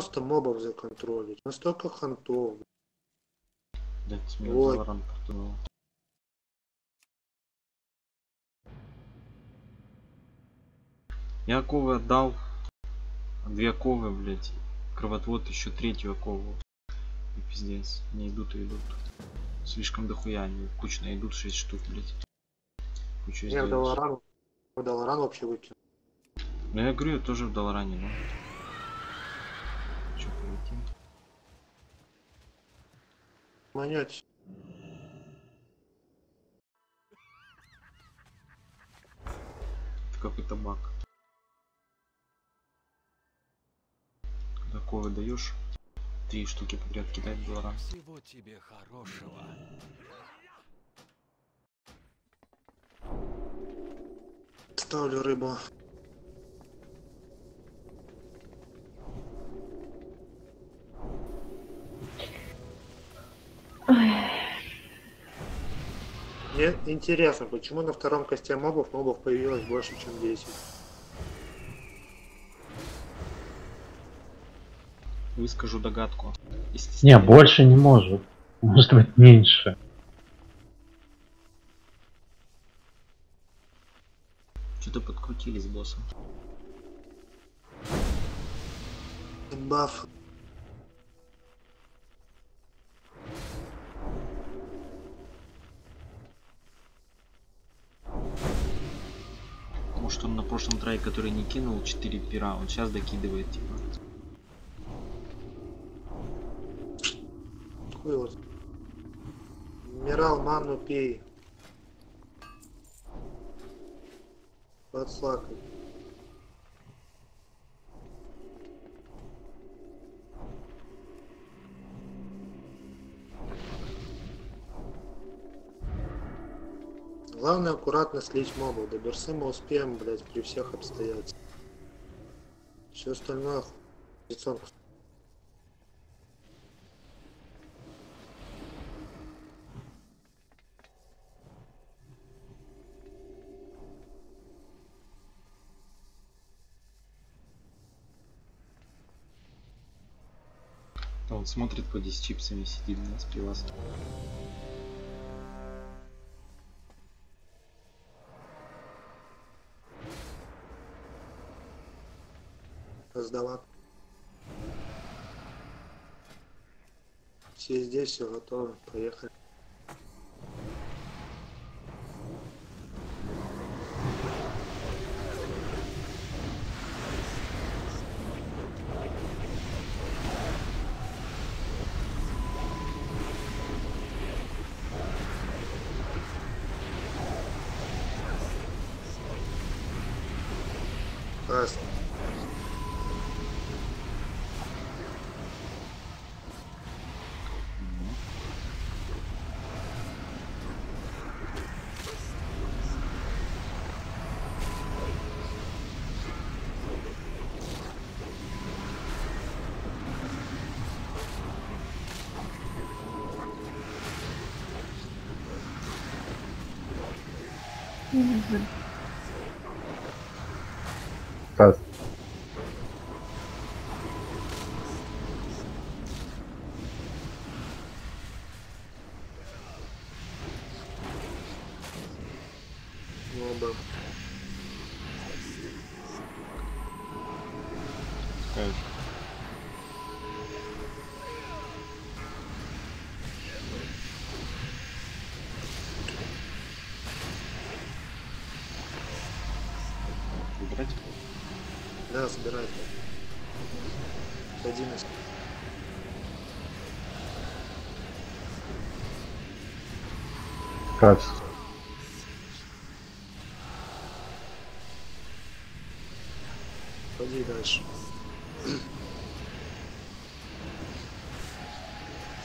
просто мобов законтролить. Настолько хантов. Блять, меня протянуло. Я оковы отдал. Две оковы, блять. Кровотвод еще третью окову. И пиздец. Не идут и идут. Слишком дохуя они кучно идут 6 штук, блять. Кучу Я в сделать. Долоран, в Долоран вообще выкинул. Ну я говорю, я тоже в Долоране, ну. Пойти? Манете. Это какой-то баг. Ковы даешь, три штуки подряд кидать Долоран. Всего тебе хорошего. Ставлю рыбу. Мне интересно, почему на втором косте мобов мобов появилось больше, чем 10? Выскажу догадку. Не, больше не может. Может быть меньше. Что-то подкрутили с боссом. Баф. Может он на прошлом трае, который не кинул 4 пера, он сейчас докидывает типа. Хуй вот. Мирал ману пей. Подслакай. Главное аккуратно слить мобов. До берсы мы успеем, блять, при всех обстоятельствах. Все остальное. Лицонку. А он смотрит, поди с чипсами сидит, у нас пивас. Раздавать. Все здесь, все готово. Поехали. Красный. Да, собирай. Один из. Раз. Ходи дальше.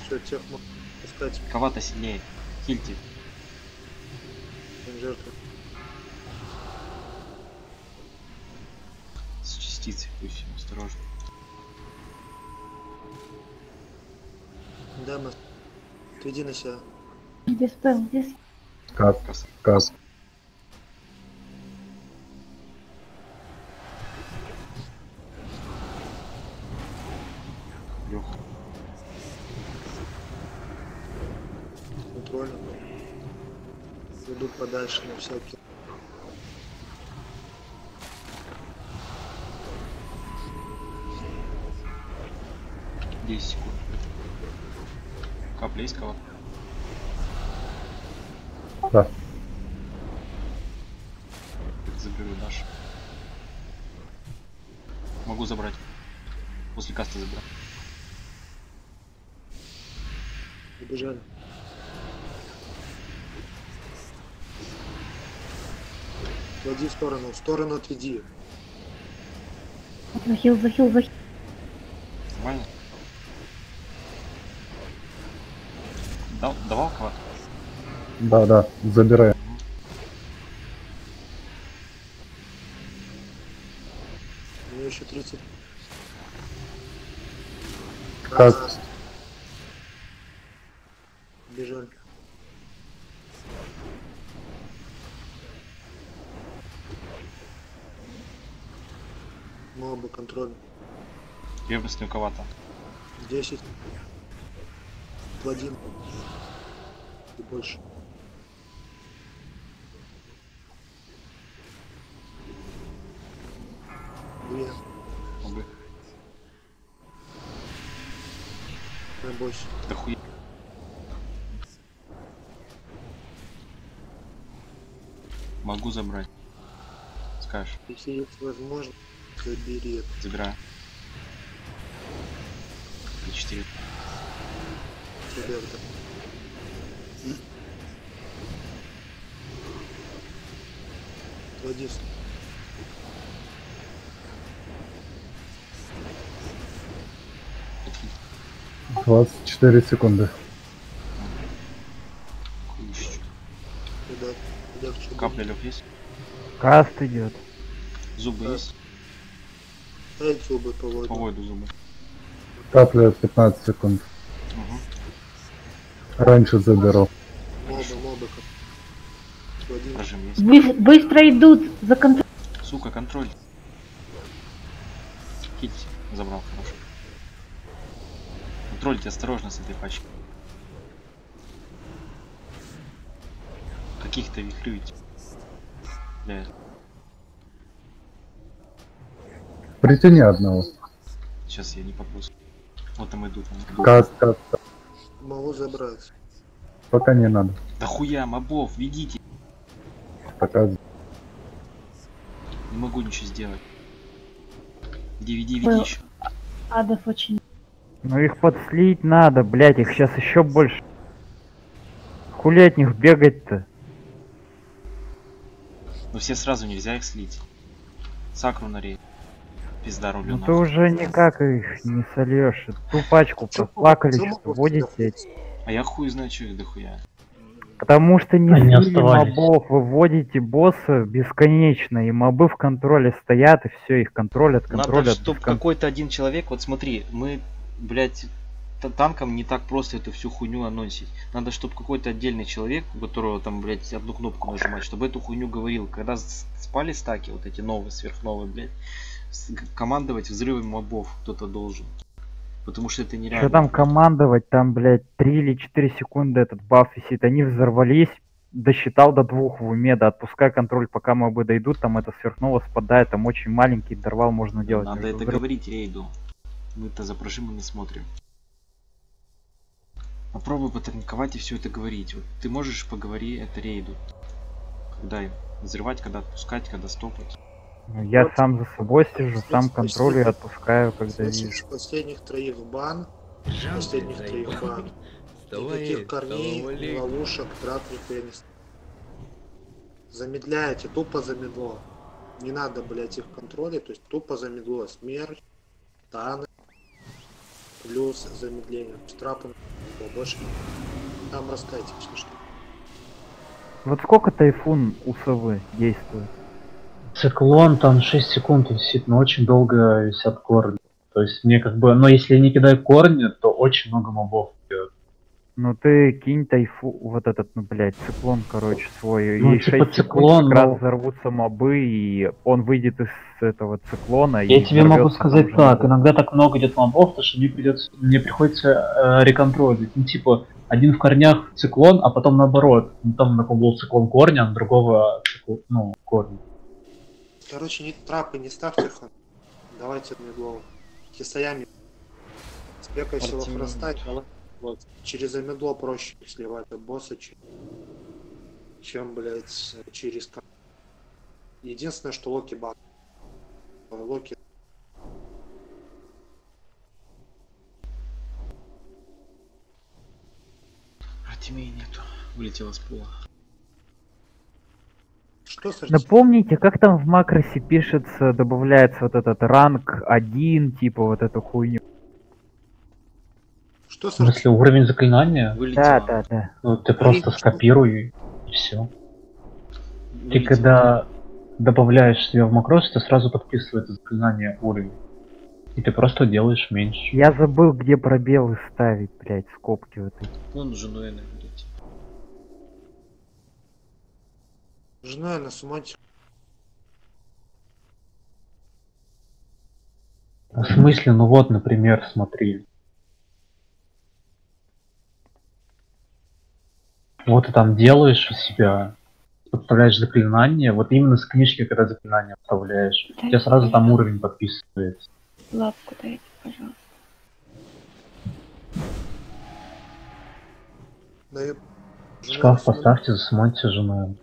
Все, тех мог пускать Кого-то сильнее. Хильте. жертву. птицы, пусть осторожно. Да, мы. Ты иди на себя. Здесь, здесь. каз. Каск. Контрольно. Идут подальше на всякие. 10 секунд. Каплейского. Да. Заберу наш. Могу забрать. После каста заберу. Убежали. Отводи в сторону, в сторону отведи. Захил, захил, захил. Да, да, меня еще 30. Каст. Бежали. Моба контроль. Крепость у кого-то. 10. Один. И больше. На больше. Да хуя. Могу забрать. Скажешь, Если есть возможность, забери это. забираю. И 4. Тебе это. Один. 24 секунды. Капля лег есть? Каст идет. Зубы есть? Дай зубы по воде. По воду зубы. Капля 15 секунд. Угу. Раньше заберу. Моба, моба. Прожим есть. Быстро идут за контроль. Сука, контроль. Кить забрал, хорошо. Контрольте осторожно с этой пачкой. Каких-то вихрюете. Бля, Притяни одного. сейчас я не попрусь. Вот там идут. идут. Каст, каст. Могу забрать. Пока не надо. Да хуя, мобов, ведите. Пока Не могу ничего сделать. Иди, веди, веди еще. Адов очень. Ну их подслить надо, блять, их сейчас еще больше. Хули от них бегать-то? Но все сразу нельзя их слить. Сакру на рейд. Пизда рулю Ну ты уже никак их не сольешь. Ту пачку проплакали, что сделать? А я хуй знаю, что их дохуя. Потому что не Они слили оставались. мобов, вы вводите босса бесконечно, и мобы в контроле стоят, и все, их контролят, Надо, контролят. чтобы без кон- какой-то один человек, вот смотри, мы, блядь, та- танком не так просто эту всю хуйню анонсить. Надо, чтобы какой-то отдельный человек, у которого там, блядь, одну кнопку нажимать, чтобы эту хуйню говорил. Когда спали стаки, вот эти новые, сверхновые, блядь, командовать взрывами мобов кто-то должен. Потому что это нереально. Что там командовать, там, блядь, 3 или 4 секунды этот баф висит, они взорвались, досчитал до двух в уме, да отпускай контроль, пока мобы дойдут, там это сверхново спадает, там очень маленький интервал можно делать. Надо это взрыв- говорить рейду. Мы-то за прожимы не смотрим. Попробуй потанковать и все это говорить. Вот ты можешь поговори это рейду. Когда взрывать, когда отпускать, когда стопать. Ну, Я Вот. сам за собой сижу, сам Почти- контролю и отпускаю, когда Значит, вижу. последних троих бан, Жалко, последних троих бан. Никаких корней, ловушек, трап нихуя не с- Замедляете, тупо замедло. Не надо, блять, их контролить, то есть тупо замедло. Смерть, таны, плюс замедление. С трапом больше. Там раскайте, если что. Вот сколько тайфун у совы действует? Циклон там 6 секунд висит, но очень долго висят корни. То есть мне как бы, но если не кидать корни, то очень много мобов. Ну ты кинь тайфу, вот этот, ну блядь, циклон, короче, свой. Ну, Ей типа 6 секунд циклон, как раз но- взорвутся мобы, и он выйдет из этого циклона Я и тебе могу сказать так, мобы. иногда так много идет мобов, то что мне придется, мне приходится э, реконтролить. Ну типа, один в корнях циклон, а потом наоборот. Ну, там на ком был циклон корня, а на другого цикл- ну, корня. Короче, не трапы не ставьте хан. Давайте медлоу. Кисаями. Спекай всего Артемий. Вот. Через медло проще сливать от босса, чем, чем блядь, через Единственное, что Локи баг. Локи Артемии нету. Вылетела с пола. Что с Напомните, как там в макросе пишется, добавляется вот этот ранг 1, типа вот эту хуйню. Что с В смысле, уровень заклинания, Вылетела. Да, да, да. ну ты просто что? скопируй и все. Ты когда добавляешь себе в макрос, ты сразу подписывается заклинание уровень. И ты просто делаешь меньше. Я забыл, где пробелы ставить, блядь, скобки в этой. Вон Нуэна, блядь. Жена на сумате. В смысле, ну вот, например, смотри. Вот ты там делаешь у себя, подставляешь заклинание, вот именно с книжки, когда заклинание вставляешь, у тебя сразу там уровень подписывается. Лапку дайте, пожалуйста. Шкаф поставьте, засмотрите женой.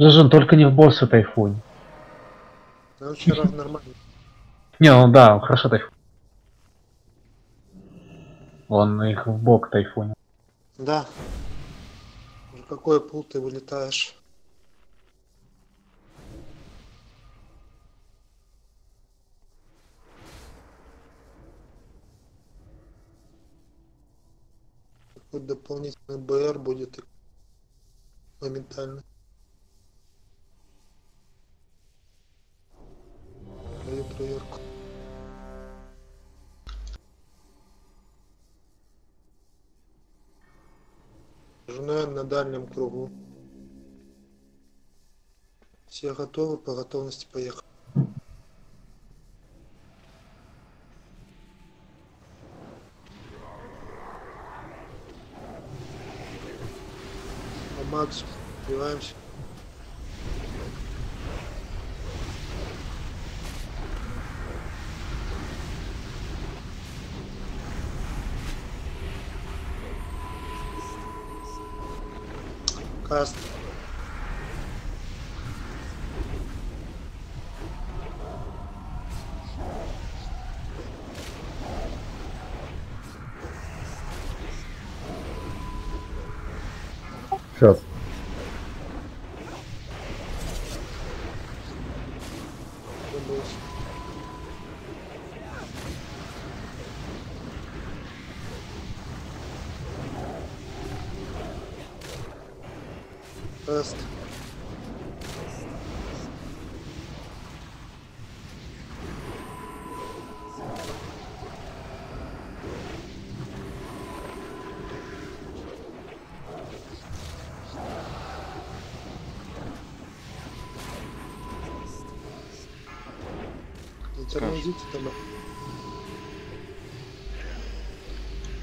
Жижин, только не в босса тайфунь. Ну, вчера нормально. Не, ну да, хорошо тайфун. Он их в бок тайфунил. Да. На какой пул ты вылетаешь? Какой дополнительный БР будет моментально. Проверку. Жена на дальнем кругу. Все готовы, по готовности поехали. По максимуму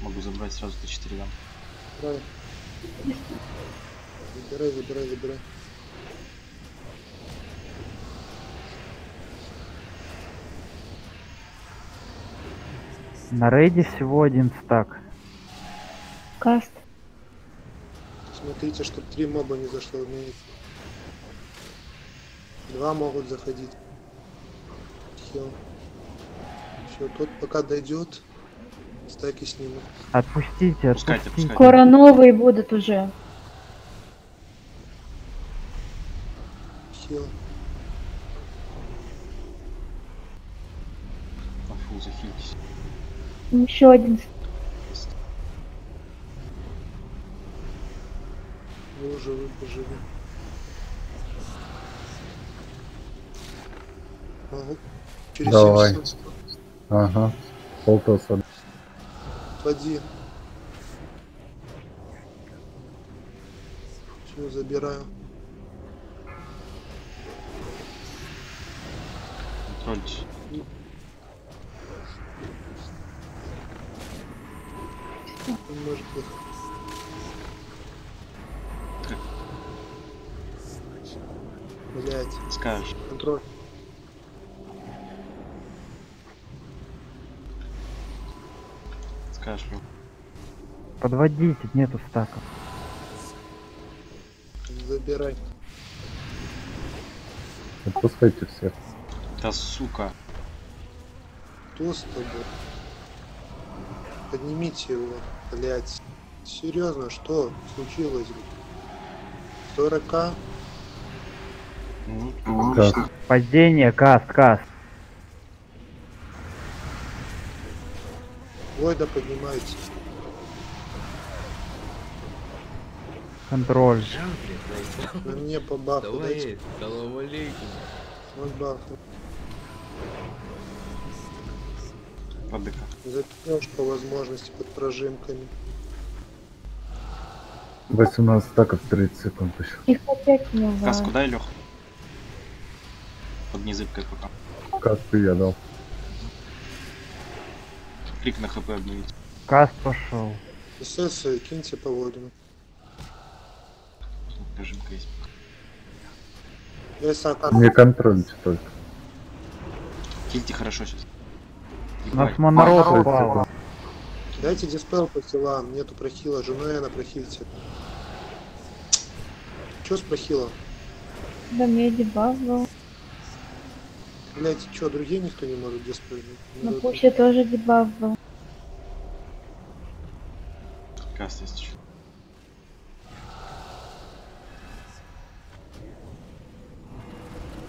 Могу забрать сразу Т4 дам. Забирай, забирай, забирай. На рейде всего один стак. Каст. Смотрите, чтобы три моба не зашло вместе. Два могут заходить. Все. Все, тот пока дойдет, стаки снимут. Отпустите, Пускайте, отпустите. пускайте. Скоро новые будут уже. Все. буду, захилитесь. Еще один. Вы уже выбежали. Ага. Через Давай. 70 секунд. Ага. Полтоса. Один. Все, забираю. Контрольтесь. Может быть. Блять, Скажешь. контроль. Лёх. Подводите, нету стаков. Забирай. Отпускайте всех. Да сука. Кто с тобой? Поднимите его, блять. Серьезно, что случилось? 40 Ну, Как? Падение, каст, каст. Войда поднимайте. Контроль. На мне по бафу дайте. Вот бафу. ВДК. Запнешь по возможности под прожимками. 18 стаков 30 секунд еще. Их опять не Кас, знаю. куда Лех? Под незыбкой пока. Ты я дал? Клик на хп обновить. Каст пошел. СС киньте по водину. Прижимка есть. Как Не контролите только. Кильте хорошо сейчас. У нас монород упал. Дайте диспел по телам, нету прохила, жену на прохильте. Чё с прохилом? Да мне дебаф был. Блять, чё, другие никто не может диспелить? На пуще тоже дебаф был. Каст есть еще.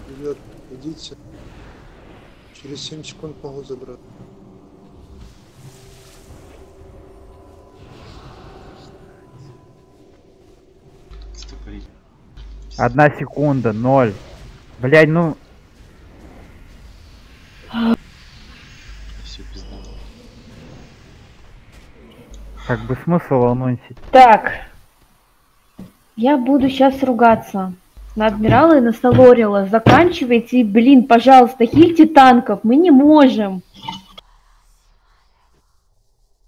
Вперед, идите. Через 7 секунд могу забрать. Одна секунда, ноль. Блядь, ну, Все пизда. Как бы смысл анонсить. Так. Я буду сейчас ругаться. На адмирала и на Салорила. Заканчивайте блин, пожалуйста, хильте танков. Мы не можем.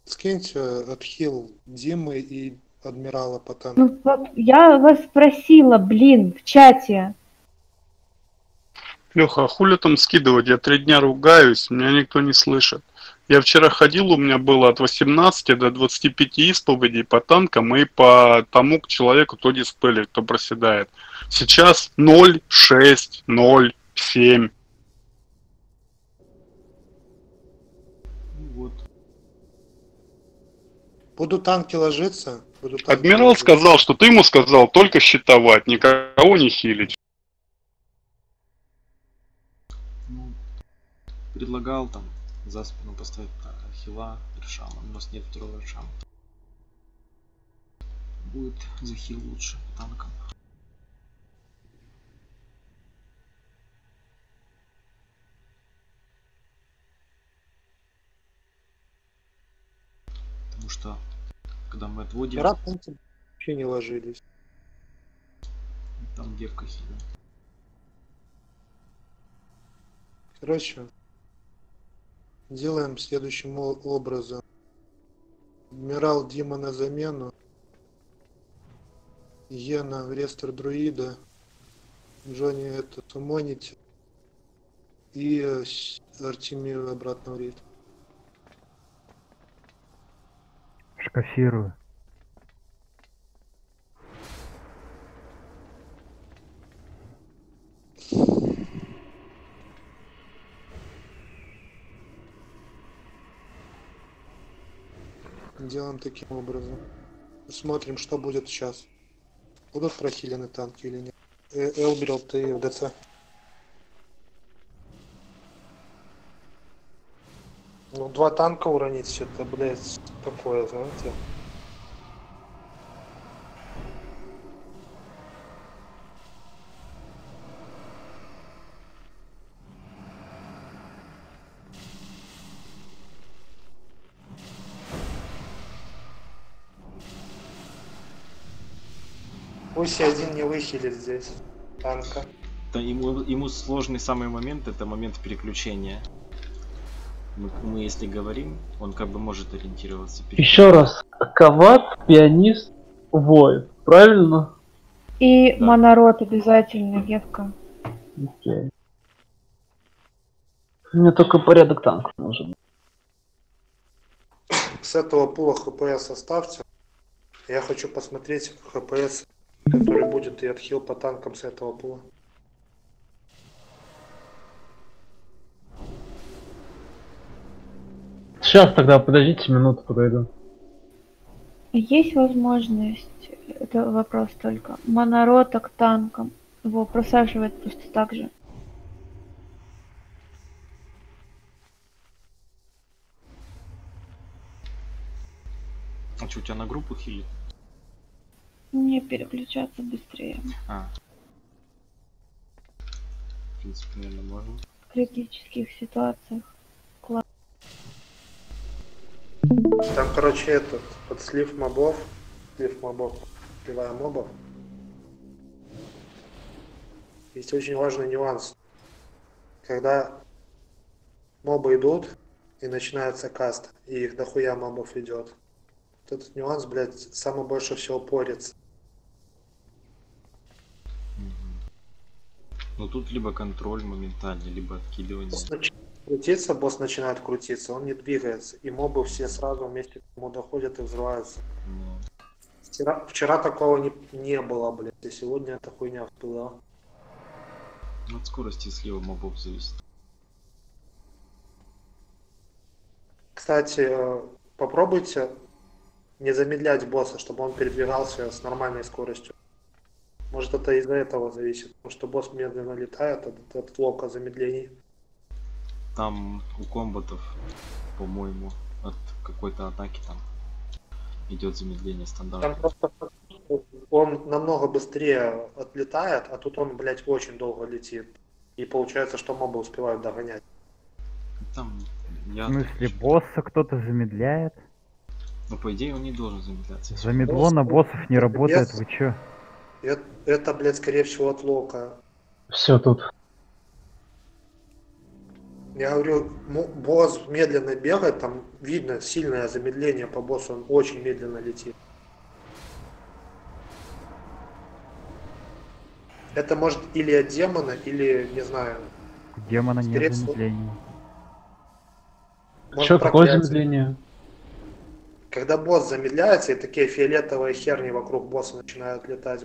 Скиньте отхил Димы и адмирала по танку. Ну, я вас спросила, блин, в чате. Леха, а хули там скидывать? Я три дня ругаюсь, меня никто не слышит. Я вчера ходил, у меня было от 18 до 25 исповедей по танкам и по тому к человеку, кто диспелит, кто проседает. Сейчас 0, 6, 0, 7. Ну вот. Буду танки ложиться. Буду танки Адмирал ложиться. сказал, что ты ему сказал только считовать, никого не хилить. Ну, предлагал там за спину поставить хила решала. У нас нет второго решала. Будет захил лучше по танкам. Потому что когда мы отводим, танки вообще не ложились. там девка хила. Короче, делаем следующим образом. Адмирал Дима на замену. Ена в рестор друида. Джонни это сумонить. И э, Артемию обратно в рейд. Шкафирую. Делаем таким образом. Смотрим, что будет сейчас. Будут прохилены танки или нет. Э, Элберил, ты в ДЦ. Ну, два танка уронить, это, блядь, такое, знаете. Пусть один не выхилит здесь танка. Да ему, ему сложный самый момент, это момент переключения. Мы, мы если говорим, он как бы может ориентироваться. Еще раз. Коват, пианист, воин. Правильно? И Да. монород обязательно, Евка. Окей. Мне только порядок танков нужен. С этого пула ХПС оставьте. Я хочу посмотреть ХПС, который будет и отхил по танкам с этого пула. Сейчас тогда подождите минуту подойду. Есть возможность, это вопрос только, монорота к танкам. Его просаживает просто так же. А что, у тебя на группу хилит? Мне переключаться быстрее. А. В принципе, наверное, можно. В критических ситуациях. Там, короче, этот, под слив мобов, слив мобов, сливая мобов. Есть очень важный нюанс. Когда мобы идут, и начинается каст, и их дохуя мобов идет. Вот этот нюанс, блядь, самый больше всего порится. Ну тут либо контроль моментальный, либо откидывание. Крутиться, босс начинает крутиться, он не двигается, и мобы все сразу вместе к нему доходят и взрываются. Ну, Вчера, вчера такого не, не было, блядь, и сегодня эта хуйня всплыла. от скорости слива мобов зависит. Кстати, попробуйте не замедлять босса, чтобы он передвигался с нормальной скоростью. Может это из-за этого зависит, потому что босс медленно летает от, от лока замедлений. Там у комботов, по-моему, от какой-то атаки там идет замедление Там стандартно. просто он намного быстрее отлетает, а тут он, блядь, очень долго летит. И получается, что мобы успевают догонять. Там В я... смысле, босса кто-то замедляет? Ну, по идее, он не должен замедляться. Замедло на боссов не работает, Yes. вы чё? Это, это, блядь, скорее всего от лока. Все тут. Я говорю, босс медленно бегает, там видно сильное замедление по боссу, он очень медленно летит. Это может или от демона, или, не знаю, демона нет может Что, какое замедление? Когда босс замедляется, и такие фиолетовые херни вокруг босса начинают летать.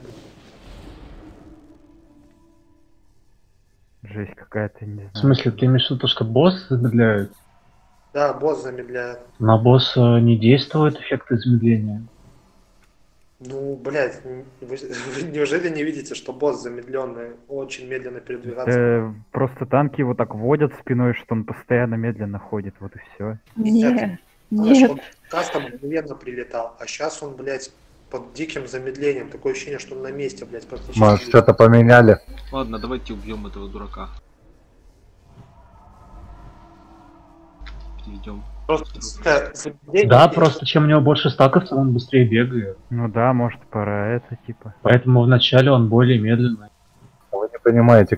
Жесть какая-то, не знаю. В смысле, ты имеешь в виду, что босс замедляет? Да, босс замедляет. На босса не действует эффекты замедления. Ну, блядь, вы, вы неужели не видите, что босс замедленный, очень медленно передвигаться? Э, просто танки его так водят спиной, что он постоянно медленно ходит, вот и все. Нет, нет. кастом мгновенно прилетал, а сейчас он, блядь, под диким замедлением. Такое ощущение, что он на месте, блядь, практически. Может, что-то поменяли? Ладно, давайте убьем этого дурака. Перейдем. Просто замедление Да, просто чем у него больше стаков, тем он быстрее бегает. Ну да, может пора это, типа. Поэтому вначале он более медленный. Понимаете,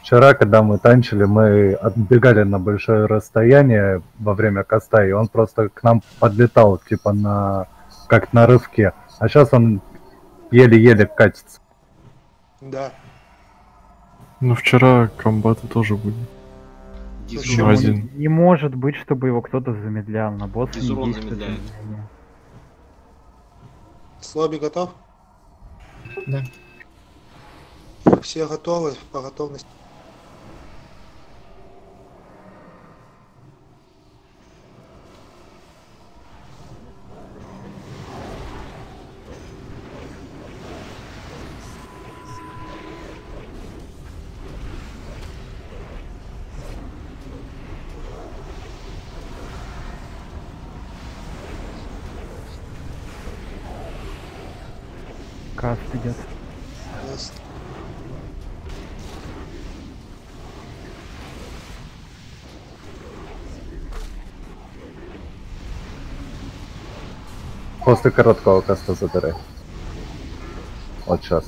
вчера, когда мы танчили, мы отбегали на большое расстояние во время коста, и он просто к нам подлетал, типа на как на рывке. А сейчас он еле-еле катится. Да. Ну, вчера комбаты тоже были. Дизурон. Один? Не может быть, чтобы его кто-то замедлял. На босса не Дизурон замедляет. Слоби готов? Да. Все готовы по готовности. Каст идет. Раз. После короткого каста забирай. Вот сейчас.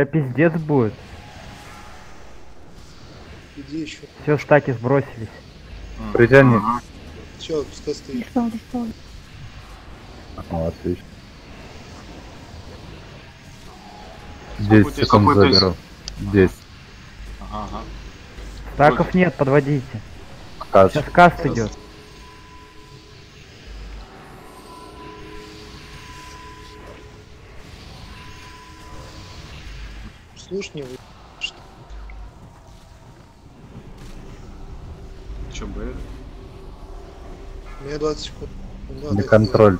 Ща пиздец будет. Иди еще. Все, стаки сбросились. Притяни. Все, пускай стоит. Диспел, диспел. О, отлично. Сколько 10 здесь? секунд заберу. 10. Ага, ага. Стаков нет, подводите. Каст. Сейчас каст идет. Вы. Что? Чё, БР? У меня 20 секунд. Да, Не дай контроль.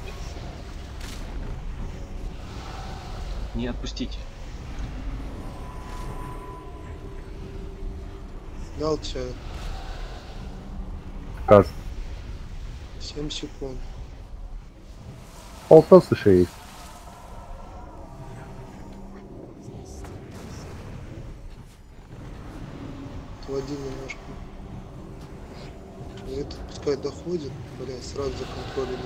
Не отпустите. Дал тебе Каст. 7 секунд. Полтос еще есть. Отводи немножко. Этот пускай доходит, блядь, сразу законтролили.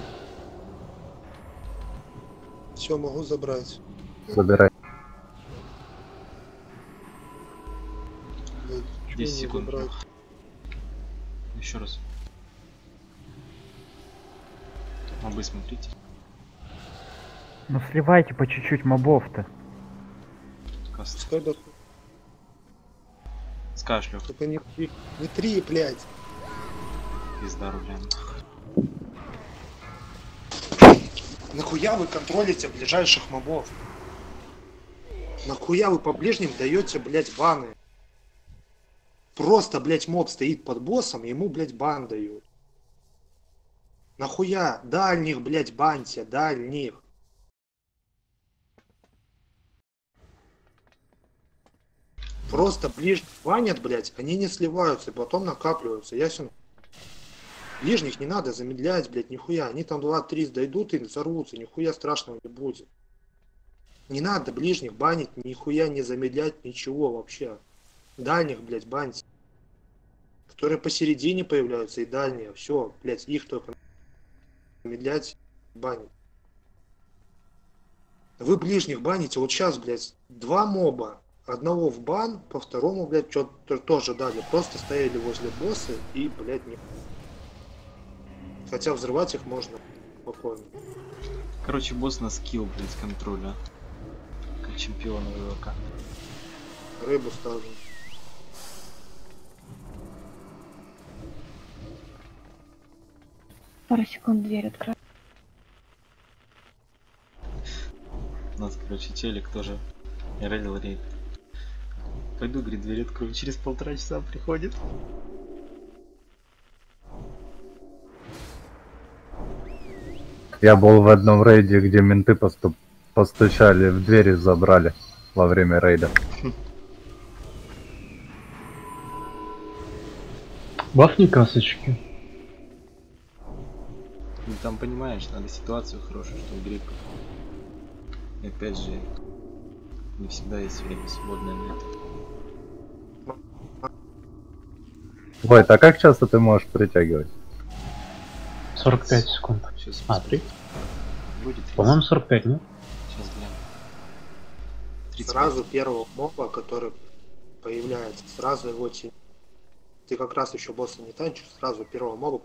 Все, могу забрать. Забирай. Блядь, чё 10 не секунд. Еще раз. Мобы смотрите. Ну сливайте по чуть-чуть мобов-то. Пускай доходит. Скажешь, Лёх, Только не, три- не три, блядь. Пизда руля. Нахуя вы контролите ближайших мобов? Нахуя вы по ближним даете, блядь, баны? Просто, блядь, моб стоит под боссом, ему, блядь, бан дают. Нахуя? Дальних, блядь, баньте, дальних. Просто ближних банят, блядь, они не сливаются, и потом накапливаются, ясен? Ближних не надо замедлять, блядь, нихуя. Они там 2-3 дойдут и взорвутся, нихуя страшного не будет. Не надо ближних банить, нихуя не замедлять, ничего вообще. Дальних, блядь, баньте. Которые посередине появляются и дальние. Все, блядь, их только замедлять, банить. Вы ближних баните, вот сейчас, блядь, два моба. Одного в бан, по второму, блядь, что-то тоже дали. Просто стояли возле босса и, блядь, не... Хотя взрывать их можно спокойно. Короче, босс на скилл, блядь, контроля. Как чемпион ВВК. Рыбу ставлю. Пару секунд дверь открою. У нас, короче, челик тоже рейдил рейд. Пойду, говорит, дверь открою. Через полтора часа приходит. Я был в одном рейде, где менты поступ... постучали, в двери забрали во время рейда. Бафни касочки. Ну там понимаешь, надо ситуацию хорошую, чтобы грипп. И опять же, не всегда есть время свободное на это. Войт, а как часто ты можешь притягивать? 45 секунд. Сейчас А, 3? будет. тридцать. По-моему, 45, нет? Сейчас гляну. 35. Сразу первого моба, который появляется, сразу его тень. Ты как раз еще босса не танчишь, сразу первого моба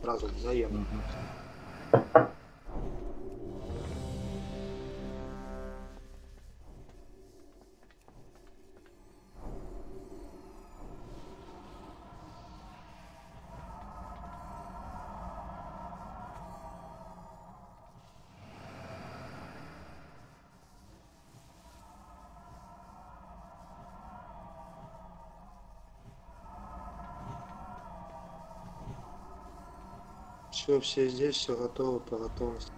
сразу взаимно. Мгм. Все, все здесь, все готово по готовности.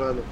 koleżanek.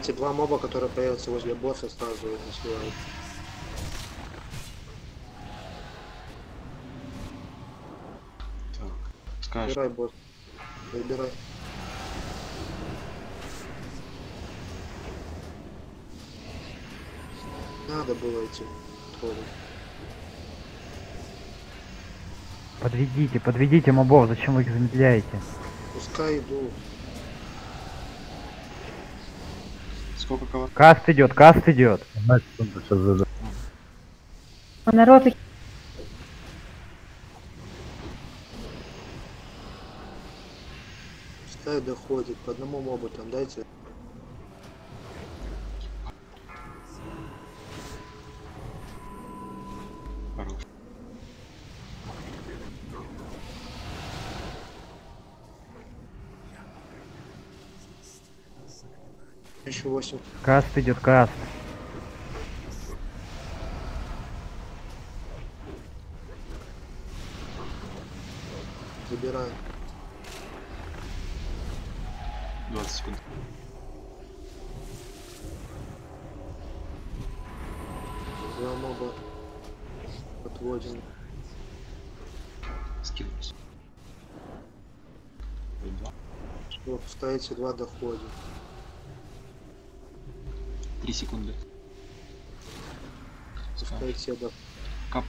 Эти два моба, которые появятся возле босса, сразу не сливают. Так. Скажешь, Выбирай босс. Выбирай. Надо было идти. троллить. Подведите, подведите мобов, зачем вы их замедляете? Пускай идут. Сколько кого? Каст идет, каст идет. Одна секунда, сейчас зайду. А народ их Пускай доходит. По одному мобу там дайте. 8. Каст идет, каст. Забираю. 20 секунд. Два моба отводим. Скинулись. Что, ставите два доходит. 3 секунды. Пускай седа. Кап.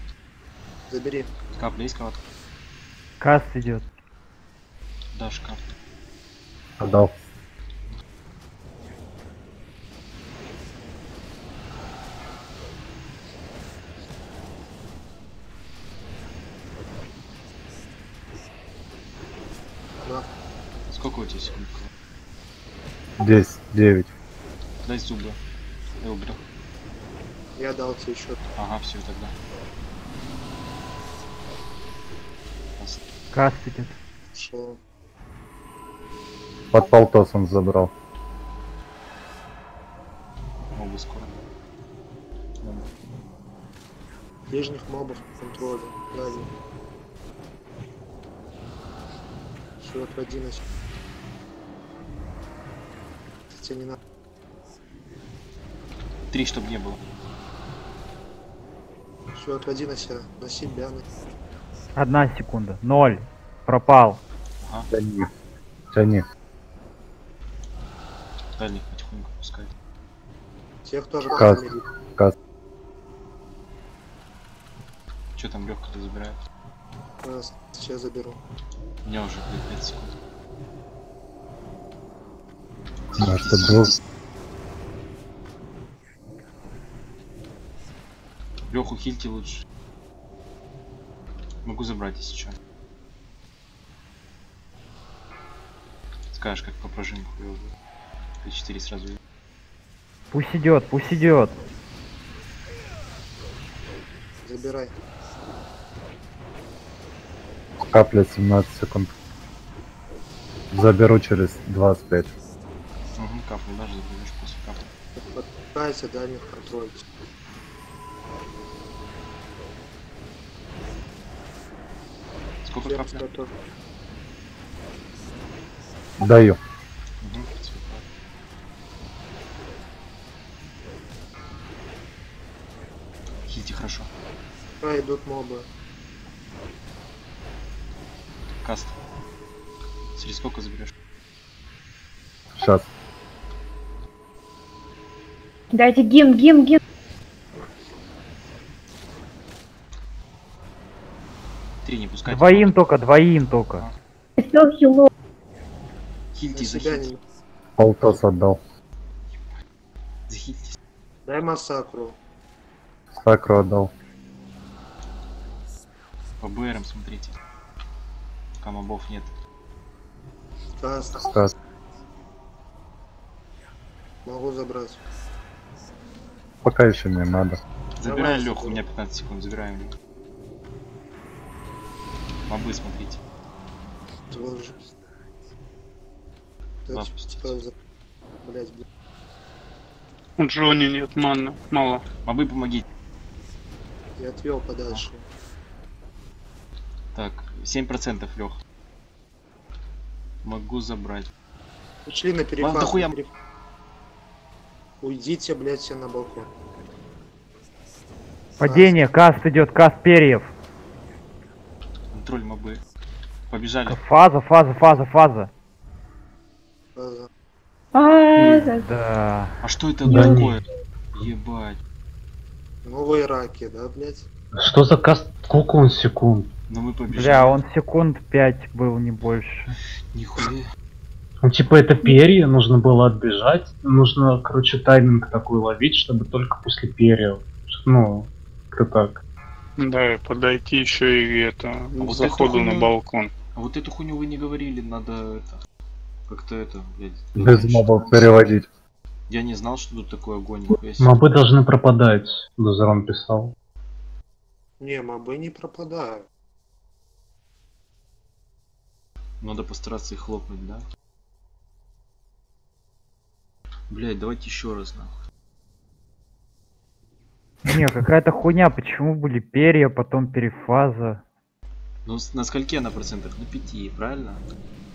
Забери. Кап, есть кого-то? Каст идет. Дашь кап. Отдал. Да. Сколько у тебя секунд? 10, 9. Дай зубы. Я убрал. Я дал тебе еще. Ага, все тогда. Раз. Каст идет. Шел. Под полтос он забрал. Мобы скоро. Ладно. Ближних мобов по контролю. Дальних. Все, отводи на с- Тебе не надо. Три, чтобы не было. Все, отводи на себя. На себя. На... Одна секунда. Ноль. Пропал. Тяни. Тяни. Дальних потихоньку пускай. Тех тоже Каст. позамели. Че там легко-то забирает? Раз, Сейчас заберу. У меня уже блядь, 5 секунд. Может, это был Леху хильте лучше. Могу забрать, если что. Скажешь, как по прожимку его будет. Т4 сразу. Пусть идет, пусть идет. Забирай. капля 17 секунд. Заберу через 25. Угу, каплю даже заберешь после капли. Подпускайте дальних контроль. Сколько готов. Даю. Угу, Хильте хорошо. А, идут мобы. Каст. Через сколько заберешь? Сейчас. Дайте гимн, гимн, гимн. Три не пускайте. Двоим только, двоим только. Все хило. Хильте, захильте. Полтос отдал. Захильте. Дай массакру. Сакру отдал. По БРам смотрите. Пока мобов нет. Каст. Сказ. Могу забрать. Пока еще не надо. Забирай Леху, у меня 15 секунд, забираем его. Мобы смотрите. Тоже. Блять, блядь. У Джонни нет маны, мало. Мобы помогите. Я отвел подальше. Так, 7% Лех. Могу забрать. Ушли на перехват. Ладно, хуя. Уйдите, блядь, все на балкон. Падение, каст идет, каст перьев. Контроль мобы. Побежали. Фаза, фаза, фаза, фаза. Пауза. А. Да. А что это Да такое? Ебать. Новые раки, да, блядь? Что за каст? Сколько он секунд? Ну мы побежали. Бля, он секунд 5 был, не больше. Нихуя. Ну, типа, это перья, нужно было отбежать. Нужно, короче, тайминг такой ловить, чтобы только после перьев. Ну, как так. Да, и подойти еще и это, вот с заходу эту на хуйню- балкон. А вот эту хуйню вы не говорили, надо это... Как-то это, блядь. Без мобов переводить. Я не знал, что тут такой огонь. Мобы должны пропадать, Дозерон писал. Не, мобы не пропадают. Надо постараться их хлопнуть, да? Блять, давайте еще раз нахуй. Не, какая-то хуйня, почему были перья, потом перефаза. Ну на скольки на процентах? На 5, правильно?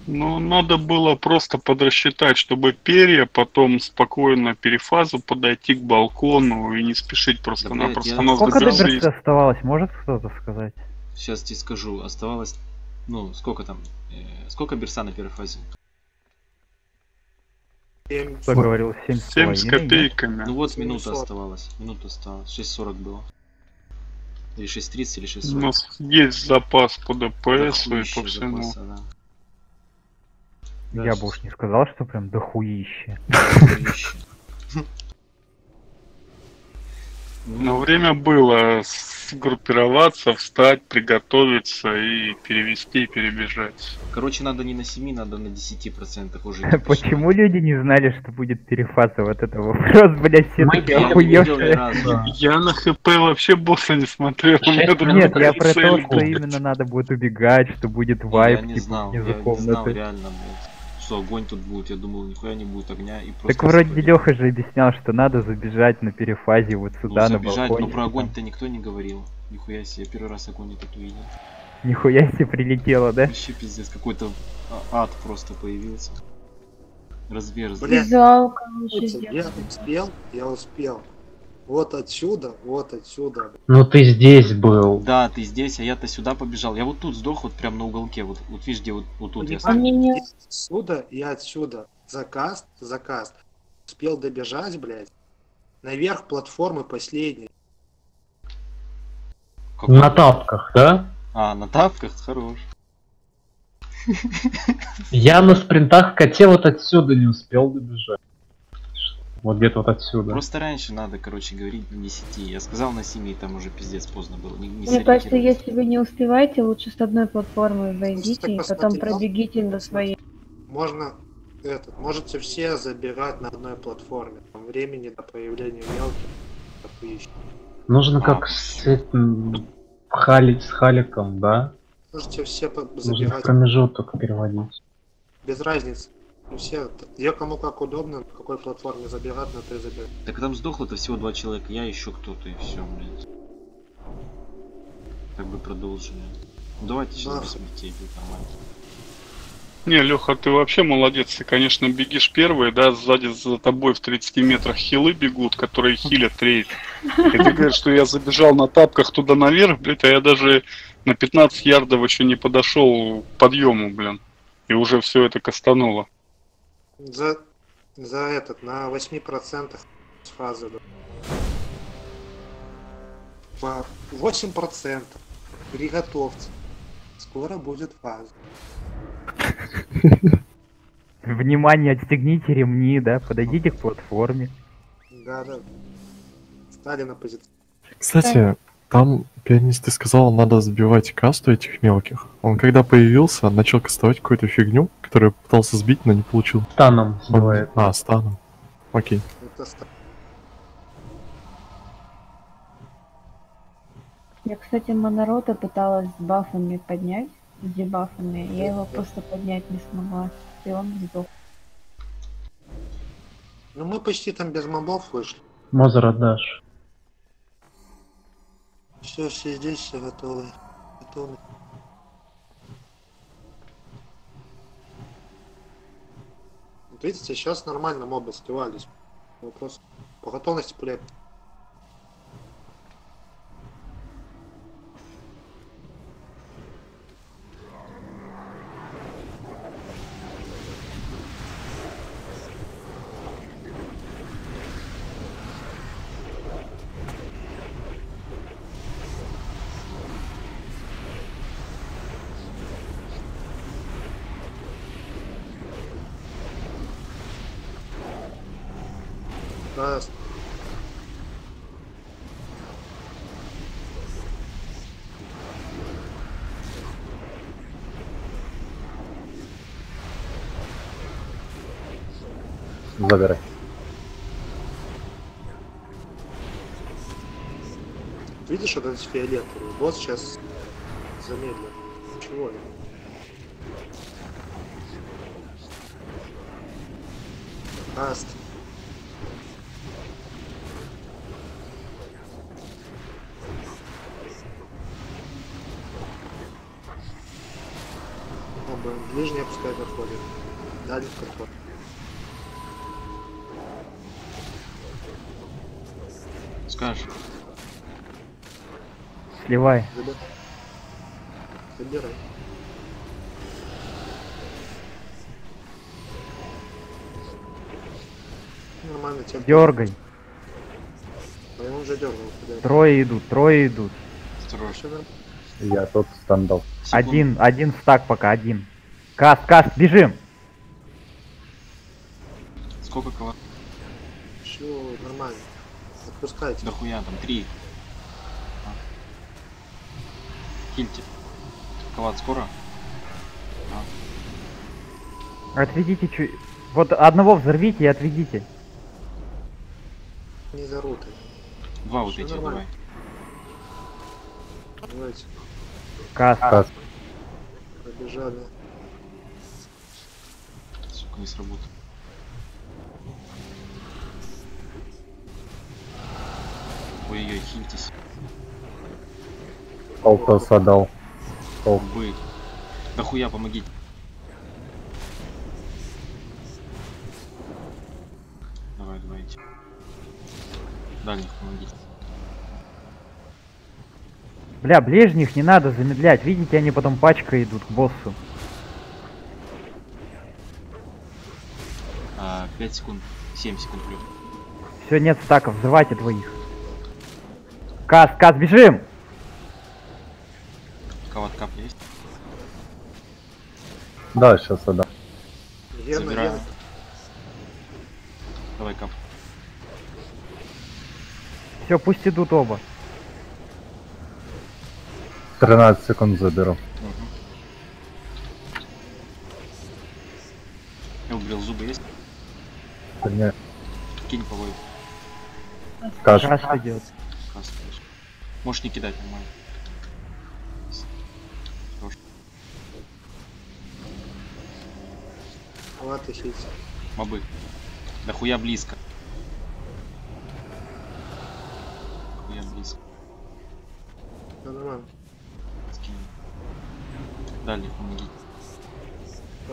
Ну, надо было просто подрасчитать, чтобы перья потом спокойно перефазу подойти к балкону и не спешить Да, просто-напросто. блядь, я- Сколько до заберется берцы оставалось, может кто-то сказать? Сейчас тебе скажу. Оставалось... Ну, сколько там? Э, сколько берса на первой фазе? Семь. Кто говорил 7 и 7 с копейками. Ну вот минута 700. оставалась. Минута осталась. 6.40 было. Или 6.30, или У 6.40. нас есть запас по Да ДПС и хуище по всему. запаса, да. Да, Я бы уж не сказал, что прям дохуище. Но время было сгруппироваться, встать, приготовиться и перевести и перебежать. Короче, надо не на 7, надо на 10% уже. Почему люди не знали, что будет перефаза? Вот это вопрос, блядь, все Мы такие охуевшие. Я на ХП вообще босса не смотрел. Нет, я про то, что именно надо будет убегать, что будет вайп, Я не типа, знал, я не знал реально, блядь. Что огонь тут будет, я думал, нихуя не будет огня и просто... Так вроде запалил. Леха же объяснял, что надо забежать на перефазе вот Ну, сюда, на забежать, балконе. но про огонь-то никто не говорил. Нихуя себе, я первый раз огонь этот увидел. Нихуя себе прилетело, да? Вообще пиздец, какой-то а- ад просто появился. Разверз. Бля. Вязал, короче, Я успел, я успел. Вот отсюда, вот отсюда. Ну ты здесь был. Да, ты здесь, а я-то сюда побежал. Я вот тут сдох, вот прям на уголке. Вот, вот видишь, где вот, вот тут я стою. Отсюда и отсюда. Закаст, закаст. Успел добежать, блядь. Наверх платформы последней. Какой? На тапках, да? А, на тапках? Хорош. Я на спринтах коте вот отсюда не успел добежать. Вот где-то вот отсюда. Просто раньше надо, короче, говорить на 10. Я сказал на 7, и там уже пиздец поздно было. Не, не Мне кажется, если вы не успеваете, лучше с одной платформы войдите и потом пробегите до своей. Можно этот, можете все забирать на одной платформе. Там времени до появления мелких. Нужно А, как с этим халить с халиком, да? Можете все по- Нужно забирать. промежуток переводить. Без разницы. Ну, Все, где кому как удобно, на какой платформе забирать, на той забирать. Так там сдохло-то всего два человека, я еще кто-то, и все, блядь. Так бы продолжили. Ну, давайте сейчас Да. без смертей будет нормально. Не, Леха, ты вообще молодец. Ты, конечно, бегишь первый, да, сзади за тобой в 30 метрах хилы бегут, которые хилят рейд. И ты говоришь, что я забежал на тапках туда наверх, блядь, а я даже на 15 ярдов еще не подошел к подъему, блин. И уже все это кастануло. За, за этот, на 8% с фазы. да. По 8%. Приготовьте. Скоро будет фаза. Внимание, отстегните ремни, да, подойдите к платформе. Да, да. Стали на позицию. Кстати, там пианист ты сказал, надо сбивать касту этих мелких. Он когда появился, начал кастовать какую-то фигню, которую пытался сбить, но не получил. Станом Он- сбивает. А, станом. Окей. Это Я, кстати, Монорота пыталась с бафами поднять, с дебафами. Я его просто поднять не смогла. И он сдох. Ну мы почти там без мобов вышли. Мозер отдашь. Все, все здесь, все готовы. Готовы. Вот видите, сейчас нормально мобы сливались. Вопрос по готовности пулет. Раз. Забирай. Этот фиолетовый босс сейчас замедлен. Чего ли? Аст. Оба ближние пускай подходит. Дальний подход. Скажешь. Сливай. Забирай. Нормально тебя. Дергай. А я уже дергал. Трое идут, трое идут. Нормально. Я тут стандал. Один, один стак пока, один. Каст, каст, бежим! Сколько кого? Все нормально. Отпускайте. Да хуя, там три. А. Хильте. Кават скоро? Отведите чуть... Вот одного взорвите и отведите. Не зарутай. Два вот эти давай. Давайте. Каст. Каст. Побежали. Сука, не сработал. Ой-ой-ой, хильтесь. Полтоса дал. Бы. Да хуя, помогите. Давай, давайте. Дальних помогите. Бля, ближних не надо замедлять. Видите, они потом пачкой идут к боссу. А, 5 секунд. 7 секунд плюс. Все, нет стаков, взрывайте двоих. Каст, каст, бежим! Кават кап есть? Да, сейчас отдам. Верно, Забираю. верно. Давай кап. Все, пусть идут оба. 13 секунд заберу. Угу. Элгрил зубы есть? Не, Кинь по вою. каш. Каст идет. Конечно. Можешь не кидать нормально. Хорош. Хить. Мобы. Да хуя близко. Хуя близко. Всё нормально. Скинь. Далее помогите.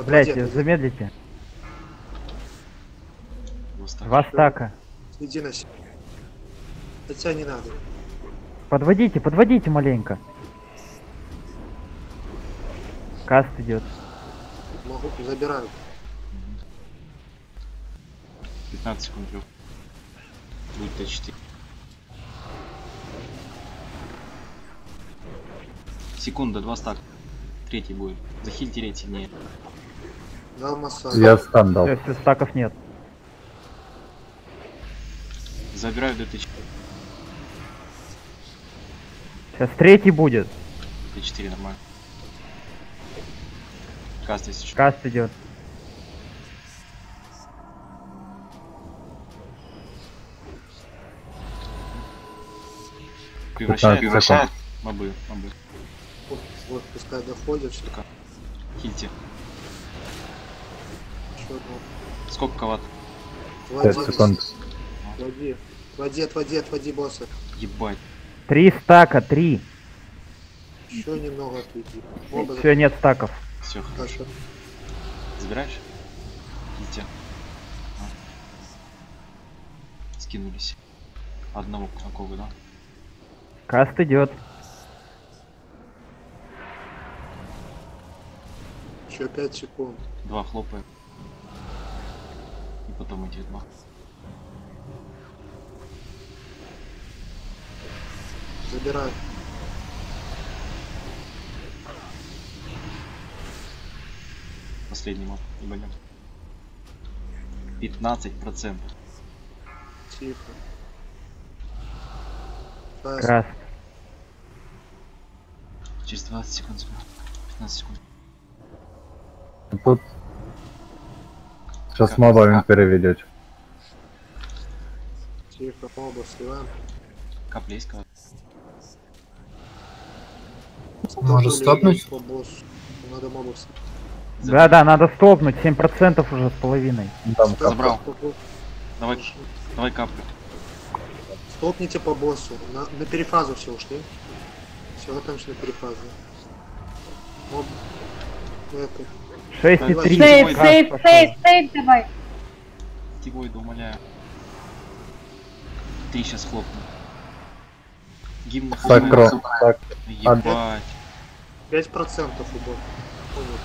Блять, замедлите. Два стака. Иди на себя. Хотя не надо. Подводите, подводите маленько. Каст идет. Могу, забираю. 15 секунд лёг. Будет Т4. Секунда, два стака. Третий будет. Захильте рейд сильнее. Дал массаж. Я стан дал. Все, все, стаков нет. Забираю ДТ4. Сейчас третий будет. Т4 нормально. Каст если что. Каст идет. Превращает, 15 превращает. Мобы, мобы. Вот, пускай доходит, что Штука. Хильте. еще одно. Сколько коват? Отводи, 5 секунд. Отводи. Отводи, отводи, отводи босса. Ебать. Три стака, три. Еще немного отведи. Оба Все, нет стаков. Все, Хорошо. забираешь? Хильте. А. Скинулись. Одного какого, да? Каст идет. Еще 5 секунд. Два хлопаем. И потом эти два. Забираю. Последний моб. Ебанем. 15 процентов. Тихо. Краст. Через 20 секунд. скоро. 15 секунд. Тут сейчас мобами переведете. Тихо, оба сливаем. Капля есть кого? Может стопнуть? Надо мобов. Да, да, надо стопнуть. 7% уже с половиной. Там Забрал. Давай, давай каплю. Стопните по боссу. На, на перефазу все ушли. Все, готовимся на перефазу. Моб. Это. 6 и Давай. 3. Сейв, сейв, сейв, сейв давай. Тигойда, умоляю. Три сейчас хлопну. Гимн Так, Ром, так, Ебать. 5% убор.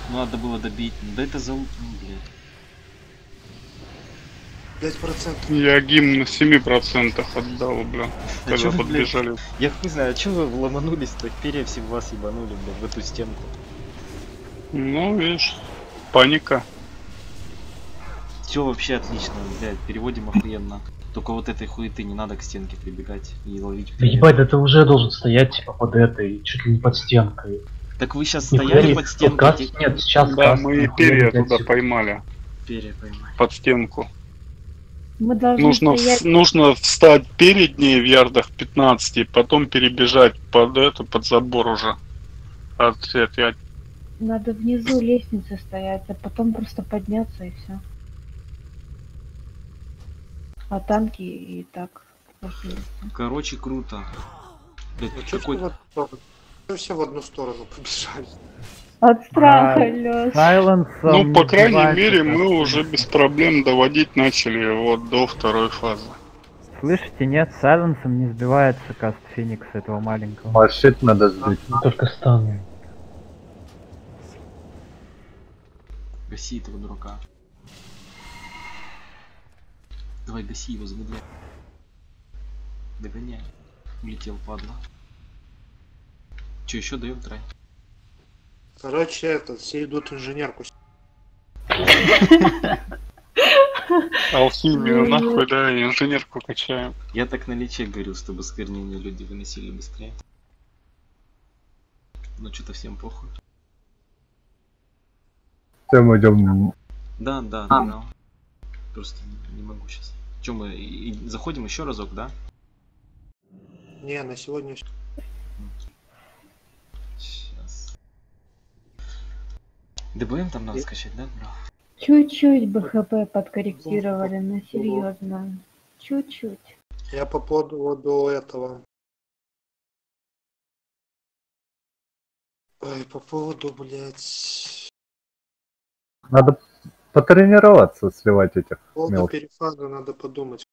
Ну, Надо было добить. Да это за... Ну, блядь. 5%. Я гимн на 7% отдал, бля, А когда вы, блядь, подбежали. Я хуй знаю, а чё вы ломанулись-то? Перья все вас ебанули, блядь, в эту стенку. Ну, видишь, паника. Все вообще отлично, блядь, переводим охуенно. Только вот этой хуеты не надо к стенке прибегать и ловить. Да ебать, да ты уже должен стоять типа под этой, чуть ли не под стенкой. Так вы сейчас Нихуя стояли не- под стенкой, каст- те- Нет, сейчас Да, каст, мы перья не туда поймали, перья поймали. под стенку. Мы должны Нужно, стоять. в- нужно встать перед ней в ярдах 15, потом перебежать под это, под забор уже. От этой, от- Надо внизу лестницы стоять, а потом просто подняться и все. А танки и так. Короче, круто. Блядь, Ну, какой... все в одну сторону? Чё все в одну сторону побежали? От страха, А. Сайленс. Ну, по крайней мере, мы уже без проблем доводить начали его до второй фазы. Слышите, нет, сайленсом не сбивается каст Феникса этого маленького. Машит надо сбить. Ну, Только станы. Гаси этого дурака. Давай гаси его, замедляй. Догоняй. Улетел, падла. Че, еще даем трай? Короче, это, все идут инженерку. Алхимию нахуй, да, и инженерку качаем. Я так на лече говорил, чтобы сквернение люди выносили быстрее. Но что-то всем похуй. Все, мы идем. Да, да, да. да. Просто не могу сейчас. Че мы и- и заходим еще разок, да? Не, на сегодня всё. Сейчас. ДБМ там надо скачать, да, бро? Чуть-чуть бы ХП подкорректировали, но серьезно. Чуть-чуть. Я по поводу этого. Ой, по поводу, блядь. Надо потренироваться сливать этих Пол до мелких. перефаза надо подумать.